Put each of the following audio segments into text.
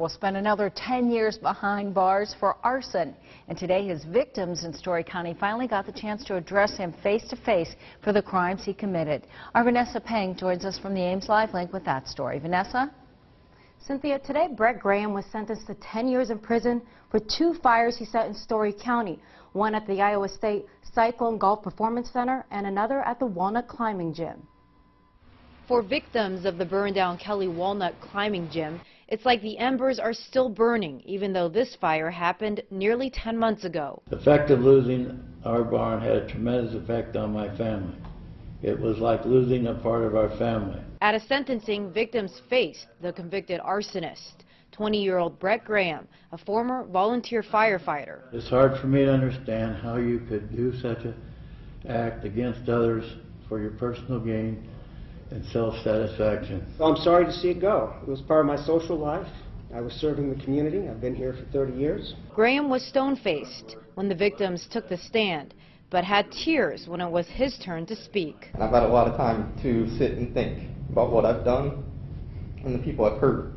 will spend another 10 years behind bars for arson. And today, his victims in Story County finally got the chance to address him face to face for the crimes he committed. Our Vanessa Peng joins us from the Ames Live link with that story. Vanessa? Cynthia, today Brett Graham was sentenced to 10 years in prison for two fires he set in Story County, one at the Iowa State Cyclone Golf Performance Center and another at the Walnut Climbing Gym. For victims of the burned down Kelley Walnut Climbing Gym, it's like the embers are still burning, even though this fire happened nearly 10 months ago. The fact of losing our barn had a tremendous effect on my family. It was like losing a part of our family. At a sentencing, victims faced the convicted arsonist, 20-year-old Brett Graham, a former volunteer firefighter. It's hard for me to understand how you could do such an act against others for your personal gain and self-satisfaction. So I'm sorry to see it go. It was part of my social life. I was serving the community. I've been here for 30 years. Graham was stone-faced when the victims took the stand, but had tears when it was his turn to speak. I've had a lot of time to sit and think about what I've done and the people I've hurt.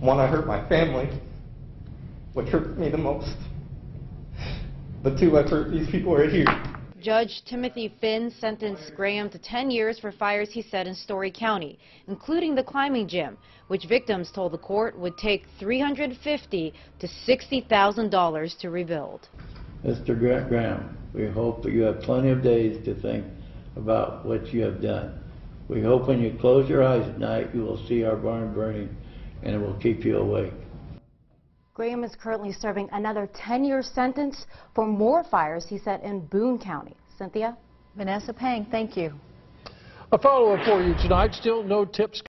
One, I hurt my family, which hurt me the most. But two, I've hurt these people right here. Judge Timothy Finn sentenced Graham to 10 years for fires he set in Story County, including the climbing gym, which victims told the court would take 350 to $60,000 to rebuild. Mr. Gra- Graham, we hope that you have plenty of days to think about what you have done. We hope when you close your eyes at night, you will see our barn burning and it will keep you awake. Graham is currently serving another 10-year sentence for more fires he set in Boone County. Cynthia? Vanessa Peng, thank you. A follow-up for you tonight. Still no tips